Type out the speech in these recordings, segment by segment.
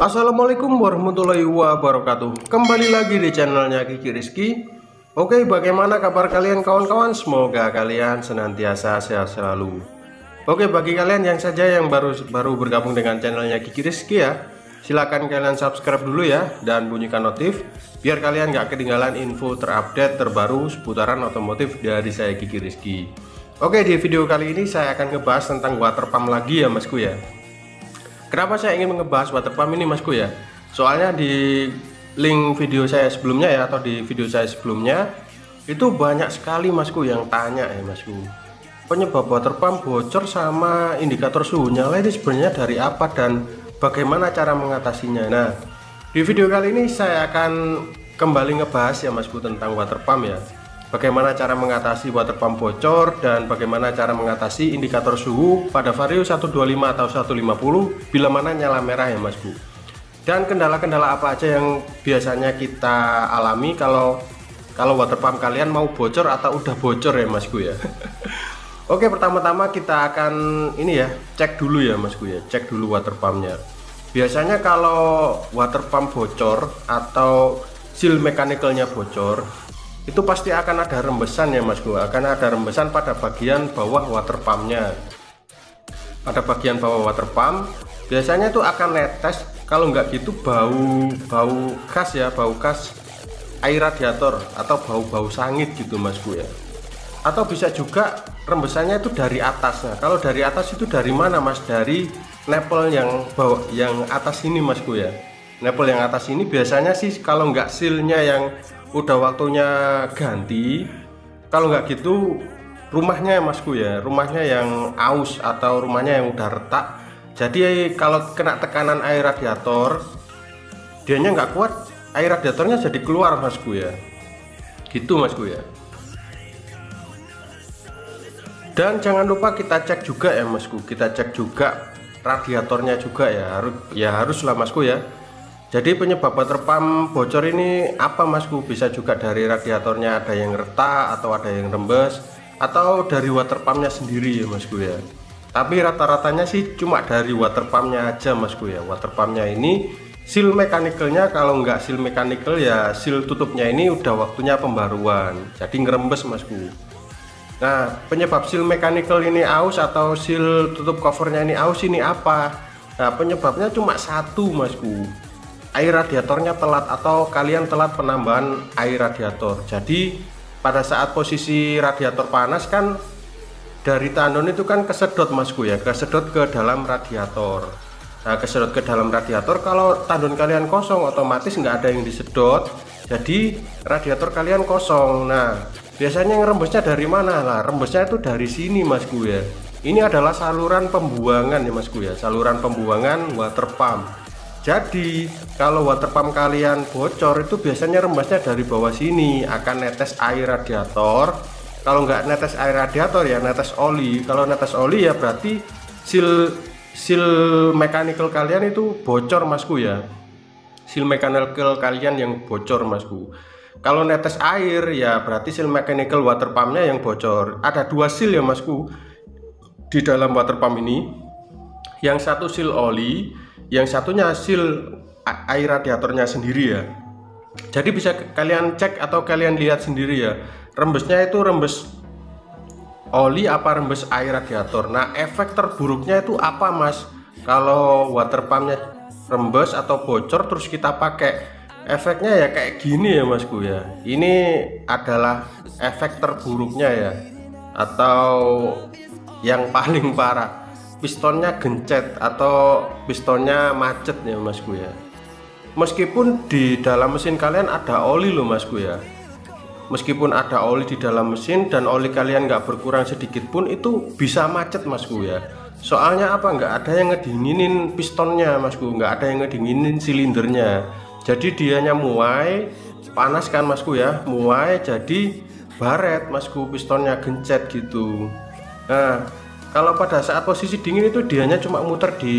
Assalamualaikum warahmatullahi wabarakatuh. Kembali lagi di channelnya Kiki Rizky. Oke bagaimana kabar kalian kawan-kawan? Semoga kalian senantiasa sehat selalu. Oke bagi kalian yang saja yang baru baru bergabung dengan channelnya Kiki Rizky ya Silahkan kalian subscribe dulu ya Dan bunyikan notif Biar kalian gak ketinggalan info terupdate terbaru Seputaran otomotif dari saya Kiki Rizky. Oke di video kali ini saya akan ngebahas tentang water pump lagi ya masku ya Kenapa saya ingin ngebahas water pump ini Masku ya? Soalnya di link video saya sebelumnya ya atau di video saya sebelumnya itu banyak sekali Masku yang tanya ya Masku. Penyebab water pump bocor sama indikator suhu nyala ini sebenarnya dari apa dan bagaimana cara mengatasinya. Nah, di video kali ini saya akan kembali ngebahas ya Masku tentang water pump ya bagaimana cara mengatasi water pump bocor dan bagaimana cara mengatasi indikator suhu pada vario 125 atau 150 bila mana nyala merah ya Mas Bu. Dan kendala-kendala apa aja yang biasanya kita alami kalau kalau water pump kalian mau bocor atau udah bocor ya Mas Bu ya? Oke pertama-tama kita akan ini ya cek dulu ya Mas ya. Cek dulu water pumpnya. Biasanya kalau water pump bocor atau seal mechanical-nya bocor itu pasti akan ada rembesan ya mas gua akan ada rembesan pada bagian bawah water pumpnya. Pada bagian bawah water pump biasanya itu akan netes. Kalau nggak gitu bau bau khas ya bau khas air radiator atau bau-bau sangit gitu mas gua ya. Atau bisa juga rembesannya itu dari atasnya kalau dari atas itu dari mana mas? Dari nepel yang bawah yang atas ini mas gua ya nepel yang atas ini biasanya sih kalau nggak sealnya yang udah waktunya ganti kalau nggak gitu rumahnya ya masku ya rumahnya yang aus atau rumahnya yang udah retak. Jadi kalau kena tekanan air radiator dianya nggak kuat air radiatornya jadi keluar masku ya. Gitu masku ya. Dan jangan lupa kita cek juga ya masku kita cek juga radiatornya juga ya harus ya haruslah masku ya jadi penyebab water pump bocor ini apa masku? Bisa juga dari radiatornya ada yang retak atau ada yang rembes atau dari water pumpnya sendiri ya masku ya. Tapi rata-ratanya sih cuma dari water pumpnya aja masku ya. Water pumpnya ini seal mechanical-nya kalau nggak seal mechanical ya seal tutupnya ini udah waktunya pembaruan. Jadi ngerembes masku. Nah penyebab seal mechanical ini aus atau seal tutup covernya ini aus ini apa? Nah penyebabnya cuma satu masku air radiatornya telat atau kalian telat penambahan air radiator. Jadi pada saat posisi radiator panas kan dari tandon itu kan kesedot masku ya kesedot ke dalam radiator. Nah kesedot ke dalam radiator kalau tandon kalian kosong otomatis nggak ada yang disedot. Jadi radiator kalian kosong. Nah biasanya ngerembesnya dari mana? Lah rembesnya itu dari sini masku ya. Ini adalah saluran pembuangan ya masku ya. Saluran pembuangan water pump jadi kalau water pump kalian bocor itu biasanya rembesnya dari bawah sini. Akan netes air radiator. Kalau nggak netes air radiator ya netes oli. Kalau netes oli ya berarti seal seal mechanical kalian itu bocor masku ya. Seal mechanical kalian yang bocor masku. Kalau netes air ya berarti seal mechanical water pumpnya yang bocor. Ada dua seal ya masku di dalam water pump ini. Yang satu seal oli yang satunya hasil air radiatornya sendiri ya. Jadi bisa kalian cek atau kalian lihat sendiri ya rembesnya itu rembes oli apa rembes air radiator. Nah efek terburuknya itu apa mas? Kalau water pumpnya rembes atau bocor terus kita pakai efeknya ya kayak gini ya masku ya. Ini adalah efek terburuknya ya atau yang paling parah pistonnya gencet atau pistonnya macet ya masku ya meskipun di dalam mesin kalian ada oli loh masku ya meskipun ada oli di dalam mesin dan oli kalian nggak berkurang sedikit pun itu bisa macet masku ya soalnya apa? Nggak ada yang ngedinginin pistonnya masku nggak ada yang ngedinginin silindernya. Jadi dianya muai panas kan masku ya muai jadi baret masku pistonnya gencet gitu. Nah kalau pada saat posisi dingin itu dianya cuma muter di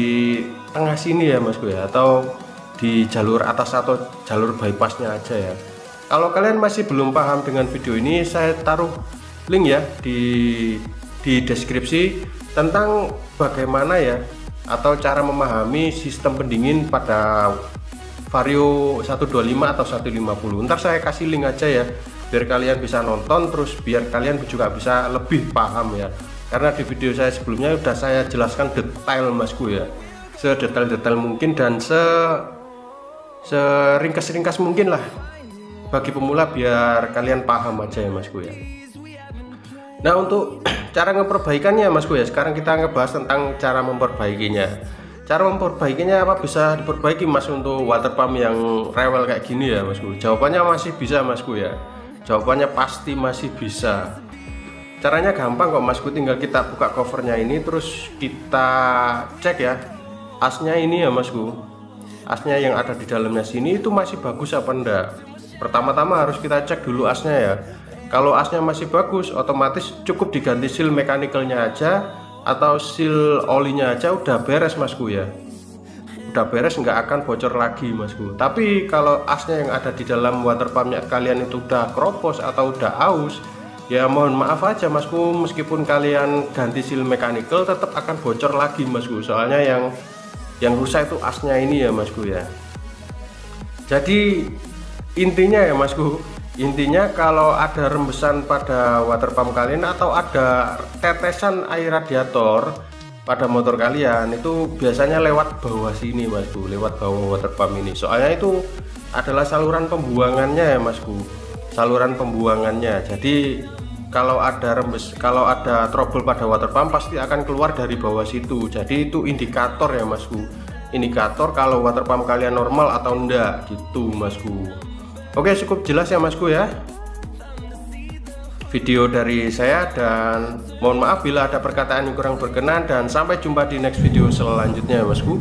tengah sini ya masku ya atau di jalur atas atau jalur bypassnya aja ya. Kalau kalian masih belum paham dengan video ini saya taruh link ya di di deskripsi tentang bagaimana ya atau cara memahami sistem pendingin pada Vario 125 atau 150 ntar saya kasih link aja ya biar kalian bisa nonton terus biar kalian juga bisa lebih paham ya karena di video saya sebelumnya sudah saya jelaskan detail masku ya. Sedetail-detail mungkin dan se seringkas-ringkas mungkin lah bagi pemula biar kalian paham aja ya masku ya. Nah untuk cara memperbaikannya masku ya sekarang kita ngebahas tentang cara memperbaikinya. Cara memperbaikinya apa bisa diperbaiki mas untuk water pump yang rewel kayak gini ya masku? Jawabannya masih bisa masku ya. Jawabannya pasti masih bisa caranya gampang kok masku tinggal kita buka covernya ini terus kita cek ya. Asnya ini ya masku asnya yang ada di dalamnya sini itu masih bagus apa enggak? Pertama-tama harus kita cek dulu asnya ya. Kalau asnya masih bagus otomatis cukup diganti seal mechanical-nya aja atau seal olinya aja udah beres masku ya. Udah beres nggak akan bocor lagi masku tapi kalau asnya yang ada di dalam water pumpnya kalian itu udah kropos atau udah aus ya mohon maaf aja masku. Meskipun kalian ganti seal mechanical tetap akan bocor lagi masku. Soalnya yang yang rusak itu asnya ini ya masku ya. Jadi intinya ya masku intinya kalau ada rembesan pada water pump kalian atau ada tetesan air radiator pada motor kalian itu biasanya lewat bawah sini masku. Lewat bawah water pump ini. Soalnya itu adalah saluran pembuangannya ya masku. Saluran pembuangannya. Jadi kalau ada rembes kalau ada trouble pada water pump pasti akan keluar dari bawah situ. Jadi itu indikator ya masku indikator kalau water pump kalian normal atau enggak gitu masku oke cukup jelas ya masku ya. Video dari saya dan mohon maaf bila ada perkataan yang kurang berkenan dan sampai jumpa di next video selanjutnya bosku